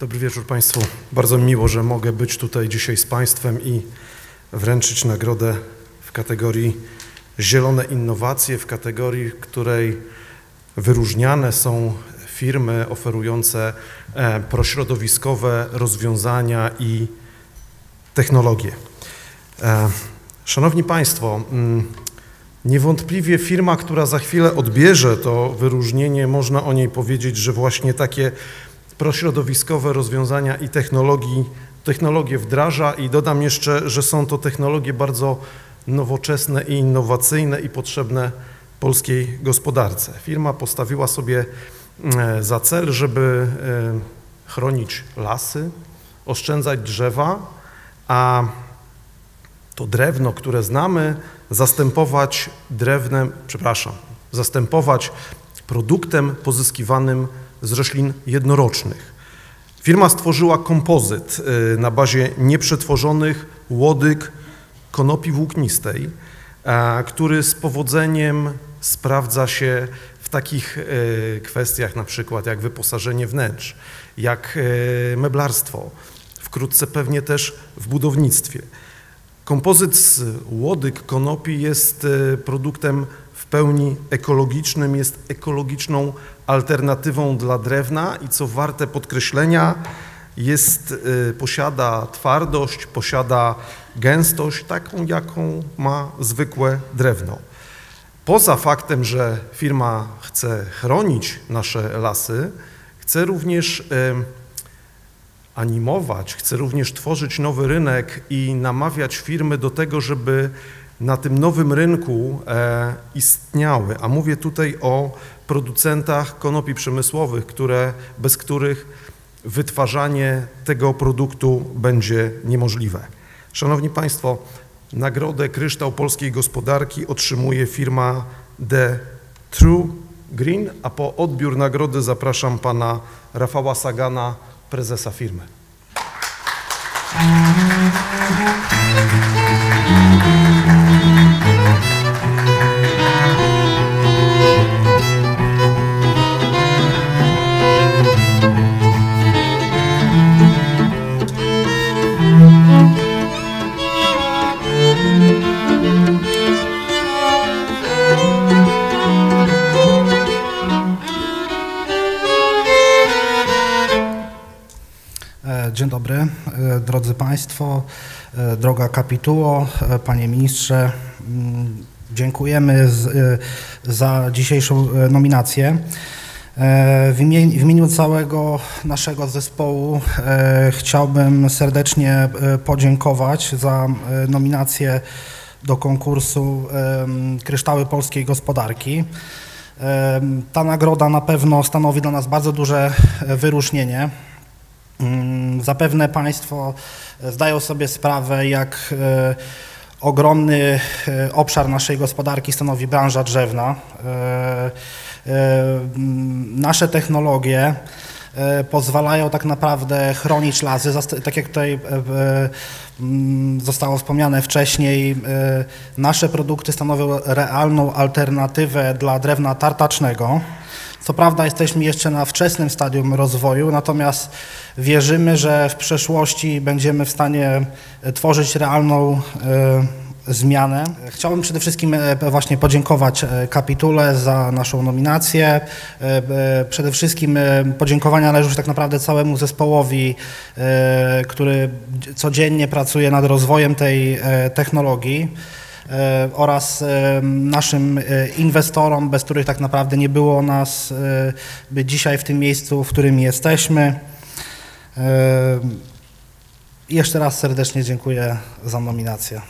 Dobry wieczór Państwu. Bardzo mi miło, że mogę być tutaj dzisiaj z Państwem i wręczyć nagrodę w kategorii Zielone Innowacje, w kategorii, której wyróżniane są firmy oferujące e, prośrodowiskowe rozwiązania i technologie. E, szanowni Państwo, mm, niewątpliwie firma, która za chwilę odbierze to wyróżnienie, można o niej powiedzieć, że właśnie takie prośrodowiskowe rozwiązania i technologii, technologie wdraża i dodam jeszcze, że są to technologie bardzo nowoczesne i innowacyjne i potrzebne polskiej gospodarce. Firma postawiła sobie e, za cel, żeby e, chronić lasy, oszczędzać drzewa, a to drewno, które znamy, zastępować drewnem, przepraszam, zastępować produktem pozyskiwanym z roślin jednorocznych. Firma stworzyła kompozyt y, na bazie nieprzetworzonych łodyg konopi włóknistej, który z powodzeniem sprawdza się w takich y, kwestiach na przykład jak wyposażenie wnętrz, jak y, meblarstwo, wkrótce pewnie też w budownictwie. Kompozyt z łodyg konopi jest produktem pełni ekologicznym, jest ekologiczną alternatywą dla drewna i co warte podkreślenia, jest, y, posiada twardość, posiada gęstość taką, jaką ma zwykłe drewno. Poza faktem, że firma chce chronić nasze lasy, chce również animować, chce również tworzyć nowy rynek i namawiać firmy do tego, żeby na tym nowym rynku e, istniały, a mówię tutaj o producentach konopi przemysłowych, które, bez których wytwarzanie tego produktu będzie niemożliwe. Szanowni Państwo, nagrodę Kryształ Polskiej Gospodarki otrzymuje firma The True Green, a po odbiór nagrody zapraszam pana Rafała Sagana, prezesa firmy. Dzień dobry, e, drodzy Państwo, e, droga kapituło, e, Panie Ministrze. Mm, dziękujemy za dzisiejszą nominację. W imieniu całego naszego zespołu chciałbym serdecznie podziękować za nominację do konkursu Kryształy Polskiej Gospodarki. Ta nagroda na pewno stanowi dla nas bardzo duże wyróżnienie. Zapewne Państwo zdają sobie sprawę, jak e, ogromny e, obszar naszej gospodarki stanowi branża drzewna. E, nasze technologie pozwalają tak naprawdę chronić lasy. Tak jak tutaj zostało wspomniane wcześniej, nasze produkty stanowią realną alternatywę dla drewna tartacznego. Co prawda jesteśmy jeszcze na wczesnym stadium rozwoju, natomiast wierzymy, że w przyszłości będziemy w stanie e, tworzyć realną e, zmianę. Chciałbym przede wszystkim e, właśnie podziękować Kapitule za naszą nominację. Przede wszystkim podziękowania należą się tak naprawdę całemu zespołowi, który codziennie pracuje nad rozwojem tej technologii. E, oraz e, naszym e, inwestorom, bez których tak naprawdę nie było nas by dzisiaj w tym miejscu, w którym jesteśmy. Jeszcze raz serdecznie dziękuję za nominację.